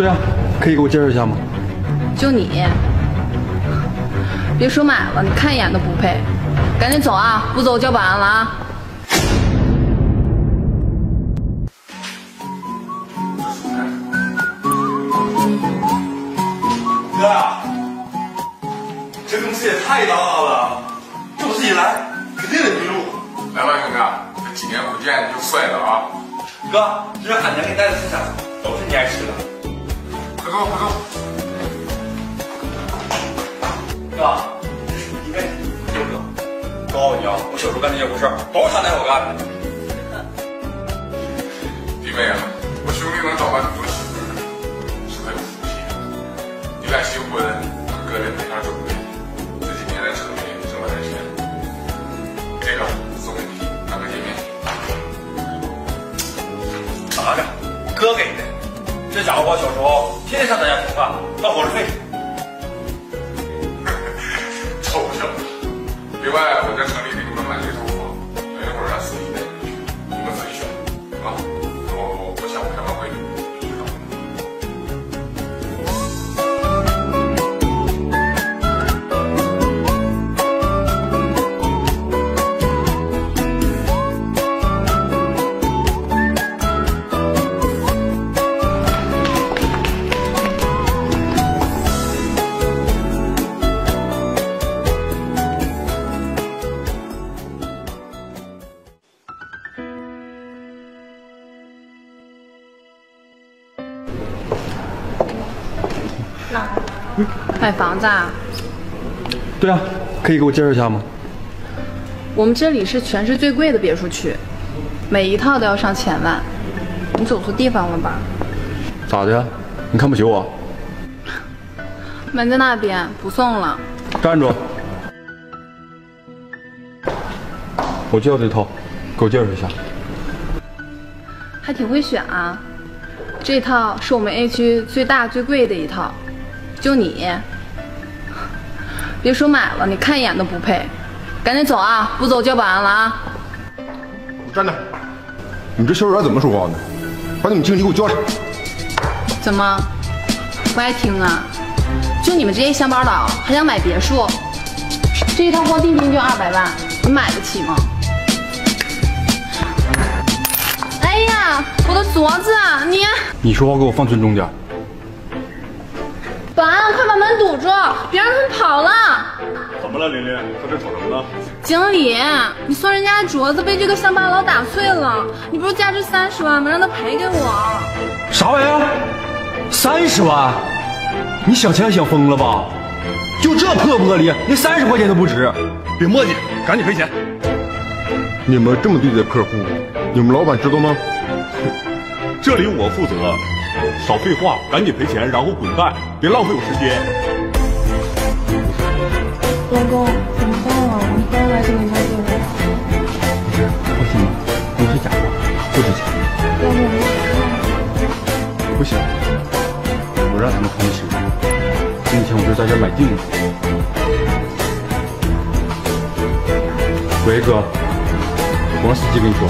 对啊，可以给我介绍一下吗？就你，别说买了，你看一眼都不配。赶紧走啊，不走我叫保安了啊！哥，这公司也太大了，这不是一来肯定得迷路。来吧，兄弟，这几年不见你就帅了啊！哥，这是俺娘给你带的特产？都是你爱吃的。快坐，快坐。哥，这是应该有哥。告诉你啊，我小时候干。那些坏事都是他带我干。的。弟妹啊，我兄弟能找到你做媳妇，是很有福气。你俩新婚，哥得陪上准备。这几年在城里挣了点钱，这个送给你当个见面礼。拿着，哥给的。这家伙小时候天天上咱家吃饭，当伙食费。臭小子！另外，我在城里买房子啊？对啊，可以给我介绍一下吗？我们这里是全市最贵的别墅区，每一套都要上千万。你走错地方了吧？咋的？你看不起我？门在那边，不送了。站住！我就要这套，给我介绍一下。还挺会选啊！这套是我们 A 区最大最贵的一套，就你，别说买了，你看一眼都不配。赶紧走啊，不走我叫保安了啊！站着！你这销售员怎么说话呢？把你们经理给我叫上！怎么不爱听啊？就你们这些乡巴佬还想买别墅？这一套光定金就二百万，你买得起吗？哎呀，我的镯子啊！你你说话给我放尊重点。堵住，别让他们跑了！怎么了，琳琳？在这吵什么呢？经理，你送人家的镯子被这个乡巴佬打碎了，你不是价值三十万吗？让他赔给我。啥玩意儿？三十万？你想钱想疯了吧？就这破玻璃，连三十块钱都不值。别墨迹，赶紧赔钱！你们这么对待客户，你们老板知道吗？这里我负责。少废话，赶紧赔钱，然后滚蛋，别浪费我时间。老公，怎么办啊？我们回来这里卖给我。不是，放心吧，都是假货，不值钱。要不我们一起看？不行，我让他们重吃。这以前我就在这买定了。喂，哥，我让司机跟你说。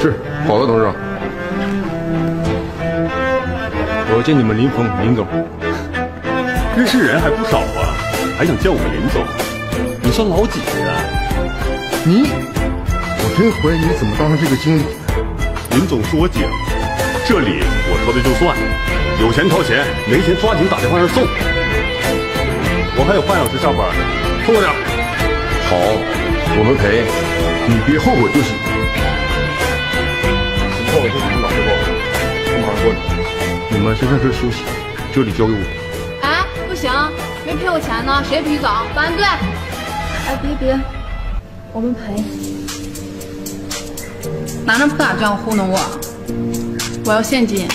是，好的，董事长。我要见你们林峰林总。认识人还不少啊，还想见我们林总？你算老几呀？你，我真怀疑你怎么当上这个经理的。林总是我姐，这里我说的就算，有钱掏钱，没钱抓紧打电话让送。我还有半小时上班呢，凑合点。好，我们赔，你别后悔就行。我这怎么脑袋包，不好好过来。你们先在这休息，这里交给我。哎，不行，没赔我钱呢，谁也不许走，保安队。哎，别别，我们赔。拿着破卡这样糊弄我，我要现金。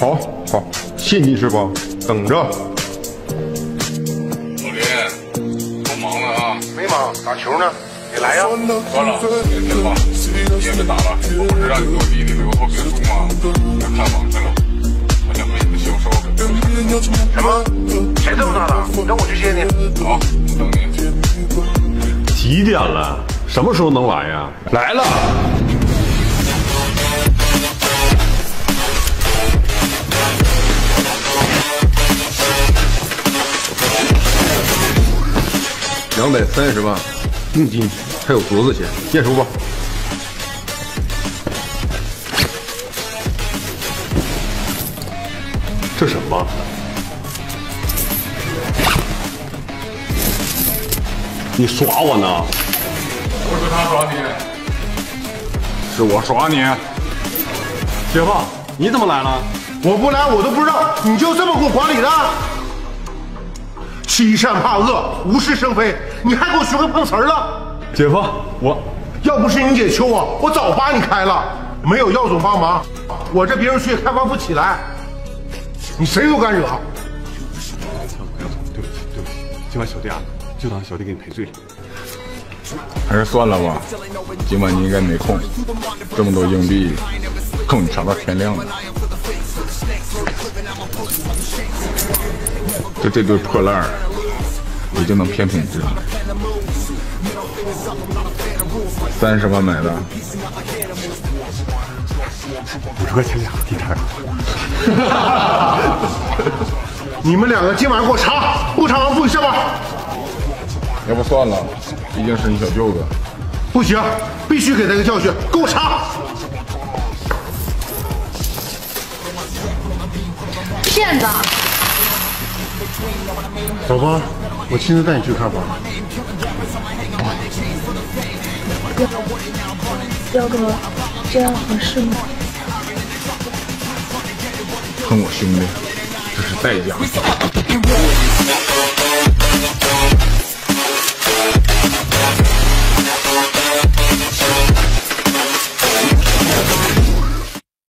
好，好，现金是吧？等着。老林，都忙了啊！没忙，打球呢。你来呀？算了，明天吧，你也别打了。我不是让你给我弟弟留套别墅吗？我看房去了，我想为你的销售什么？谁这么大胆？让我去接你。好，等你。几点了？什么时候能来呀？来了。两百三十万，定金还有镯子钱，验收吧。这什么？你耍我呢？不是他耍你，是我耍你。姐夫，你怎么来了？我不来我都不知道，你就这么给我管理的？欺善怕恶，无事生非，你还给我学会碰瓷儿了？姐夫，我要不是你姐求我，我早把你开了。没有耀总帮忙，我这别墅区开发不起来。你谁都敢惹。对不起，对不起，今晚小弟啊，就当小弟给你赔罪了。还是算了吧，今晚你应该没空。这么多硬币，够你查到天亮的。就这堆破烂儿，也就能骗品质。三十万买的，五十块钱两个地摊。你们两个今晚给我查，不查完不许下班。要不算了，毕竟是你小舅子。不行，必须给他个教训，给我查。骗子！走吧，我亲自带你去看房。彪哥，这样合适吗？恨我兄弟，这是代价。